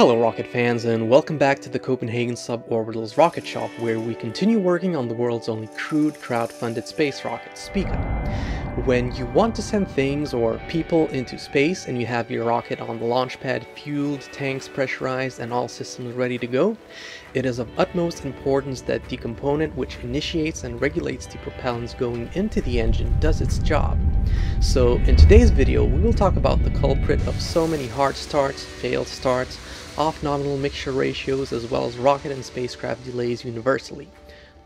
Hello rocket fans and welcome back to the Copenhagen Suborbitals rocket shop where we continue working on the world's only crewed crowd-funded space rocket, Spica. When you want to send things or people into space and you have your rocket on the launch pad fueled, tanks pressurized and all systems ready to go, it is of utmost importance that the component which initiates and regulates the propellants going into the engine does its job. So in today's video we will talk about the culprit of so many hard starts, failed starts, off-nominal mixture ratios as well as rocket and spacecraft delays universally,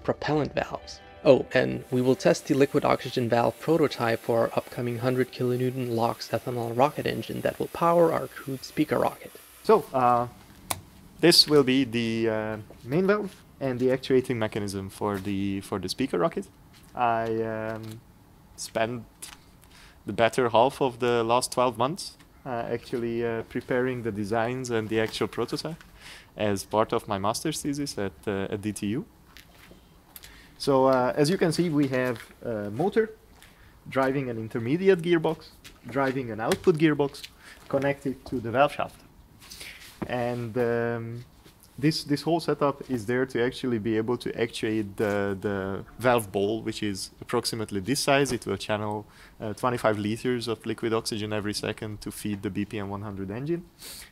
propellant valves. Oh, and we will test the liquid oxygen valve prototype for our upcoming 100 kilonewton LOX ethanol rocket engine that will power our crewed Spica rocket. So, uh, this will be the uh, main valve and the actuating mechanism for the for the Spica rocket. I um, spent the better half of the last 12 months uh, actually uh, preparing the designs and the actual prototype as part of my master's thesis at, uh, at DTU. So as you can see, we have a motor driving an intermediate gearbox, driving an output gearbox connected to the valve shaft. And um, this this whole setup is there to actually be able to actuate the, the valve ball, which is approximately this size. It will channel uh, 25 liters of liquid oxygen every second to feed the BPM 100 engine.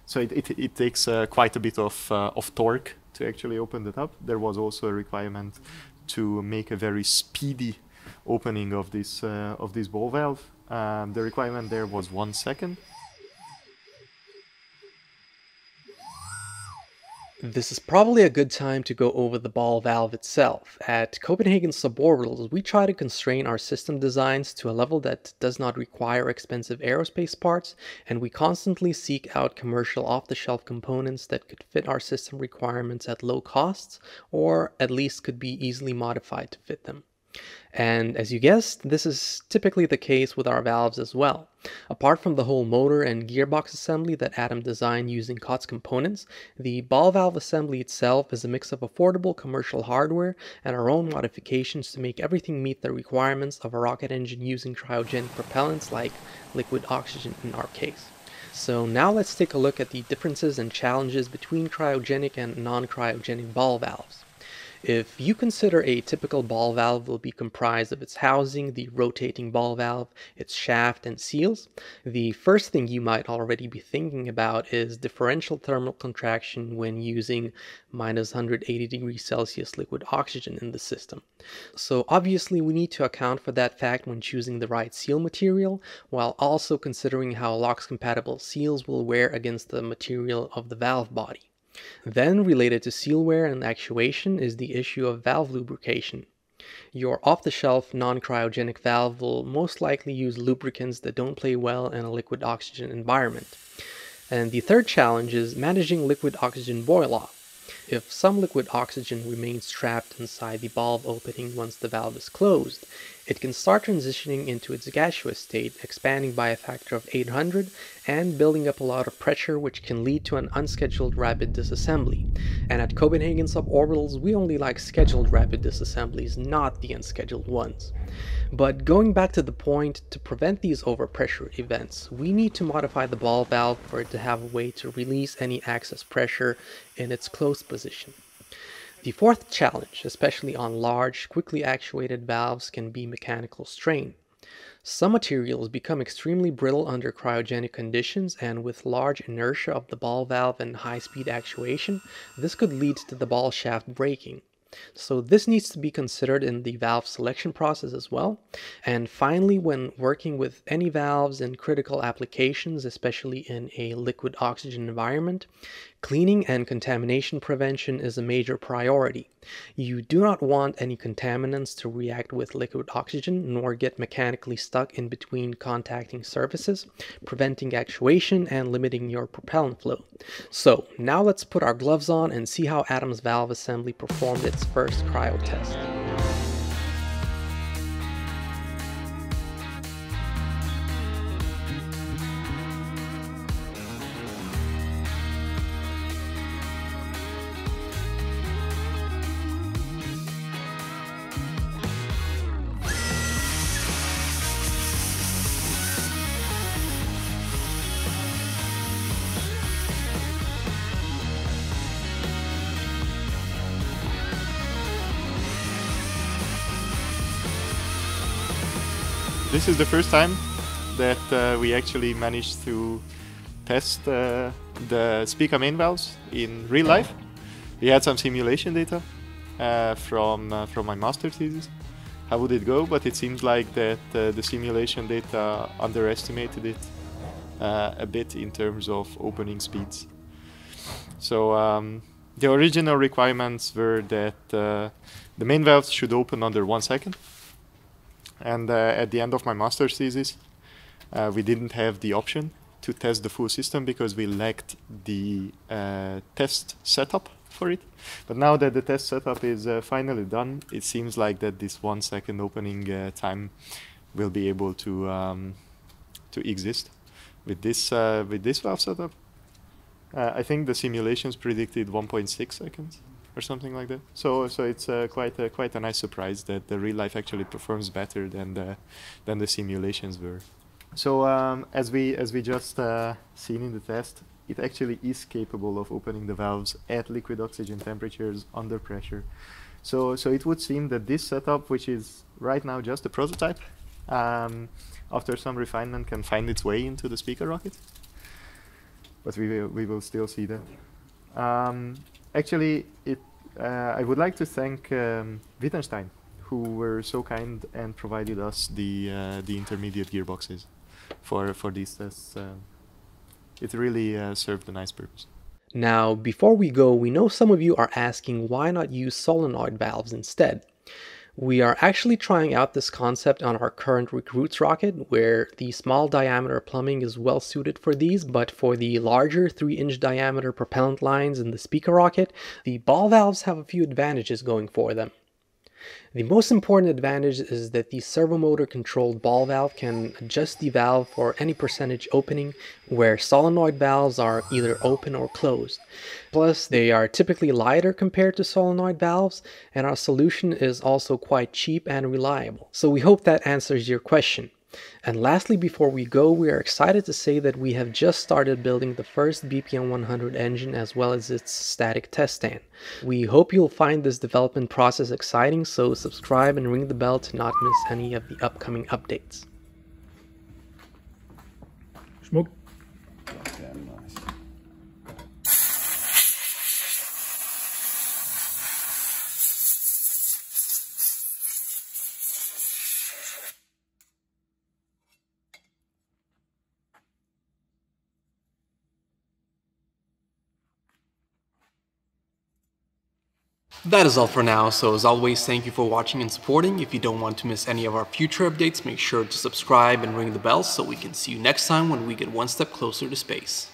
So it, it, it takes uh, quite a bit of, uh, of torque to actually open the up. There was also a requirement to make a very speedy opening of this, uh, of this ball valve. Um, the requirement there was one second. This is probably a good time to go over the ball valve itself. At Copenhagen Suborbitals, we try to constrain our system designs to a level that does not require expensive aerospace parts, and we constantly seek out commercial off-the-shelf components that could fit our system requirements at low costs, or at least could be easily modified to fit them. And as you guessed, this is typically the case with our valves as well. Apart from the whole motor and gearbox assembly that Adam designed using COTS components, the ball valve assembly itself is a mix of affordable commercial hardware and our own modifications to make everything meet the requirements of a rocket engine using cryogenic propellants like liquid oxygen in our case. So now let's take a look at the differences and challenges between cryogenic and non-cryogenic ball valves. If you consider a typical ball valve will be comprised of its housing, the rotating ball valve, its shaft and seals, the first thing you might already be thinking about is differential thermal contraction when using minus 180 degrees Celsius liquid oxygen in the system. So obviously we need to account for that fact when choosing the right seal material, while also considering how LOX compatible seals will wear against the material of the valve body. Then related to seal wear and actuation is the issue of valve lubrication. Your off-the-shelf non-cryogenic valve will most likely use lubricants that don't play well in a liquid oxygen environment. And the third challenge is managing liquid oxygen boil-off. If some liquid oxygen remains trapped inside the valve opening once the valve is closed, it can start transitioning into its gaseous state, expanding by a factor of 800 and building up a lot of pressure which can lead to an unscheduled rapid disassembly. And at Copenhagen Suborbitals, we only like scheduled rapid disassemblies, not the unscheduled ones. But going back to the point, to prevent these overpressure events, we need to modify the ball valve for it to have a way to release any excess pressure in its closed position. The fourth challenge, especially on large, quickly actuated valves, can be mechanical strain. Some materials become extremely brittle under cryogenic conditions and with large inertia of the ball valve and high-speed actuation, this could lead to the ball shaft breaking. So this needs to be considered in the valve selection process as well. And finally, when working with any valves in critical applications, especially in a liquid oxygen environment, cleaning and contamination prevention is a major priority. You do not want any contaminants to react with liquid oxygen nor get mechanically stuck in between contacting surfaces, preventing actuation and limiting your propellant flow. So now let's put our gloves on and see how Adam's valve assembly performed its first cryo test. This is the first time that uh, we actually managed to test uh, the Spica main valves in real life. We had some simulation data uh, from uh, from my master thesis. How would it go? But it seems like that uh, the simulation data underestimated it uh, a bit in terms of opening speeds. So um, the original requirements were that the main valves should open under one second. And at the end of my master's thesis, we didn't have the option to test the full system because we lacked the uh, test setup for it. But now that the test setup is uh, finally done, it seems like that this one second opening uh, time will be able to um, to exist with this uh, with this valve setup. Uh, I think the simulations predicted 1.6 seconds or something like that. So so it's uh, quite a, quite a nice surprise that the real life actually performs better than the than the simulations were. So um, as we as we just uh, seen in the test, it actually is capable of opening the valves at liquid oxygen temperatures under pressure. So so it would seem that this setup, which is right now just a prototype, um, after some refinement can find its way into the Spica rocket. But we will we will still see that. Um, actually, it uh, I would like to thank um, who were so kind and provided us the uh, the intermediate gearboxes for for these tests. Uh, it really uh, served a nice purpose. Now, before we go, we know some of you are asking why not use solenoid valves instead. We are actually trying out this concept on our current recruits rocket, where the small diameter plumbing is well suited for these, but for the larger 3 inch diameter propellant lines in the Spica rocket, the ball valves have a few advantages going for them. The most important advantage is that the servomotor controlled ball valve can adjust the valve for any percentage opening where solenoid valves are either open or closed. Plus they are typically lighter compared to solenoid valves and our solution is also quite cheap and reliable. So we hope that answers your question. And lastly, before we go, we are excited to say that we have just started building the first BPM 100 engine as well as its static test stand. We hope you'll find this development process exciting, so subscribe and ring the bell to not miss any of the upcoming updates. Smoke. That is all for now, so as always, thank you for watching and supporting. If you don't want to miss any of our future updates, make sure to subscribe and ring the bell so we can see you next time when we get one step closer to space.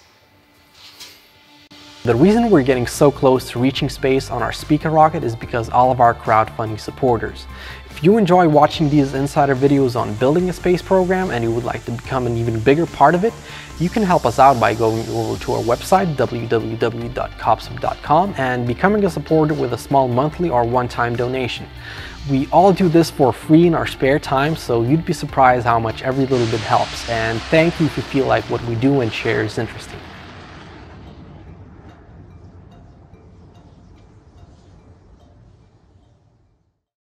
The reason we're getting so close to reaching space on our Spica rocket is because all of our crowdfunding supporters. If you enjoy watching these insider videos on building a space program and you would like to become an even bigger part of it, you can help us out by going over to our website www.copsub.com and becoming a supporter with a small monthly or one-time donation. We all do this for free in our spare time, so you'd be surprised how much every little bit helps. And thank you if you feel like what we do and share is interesting.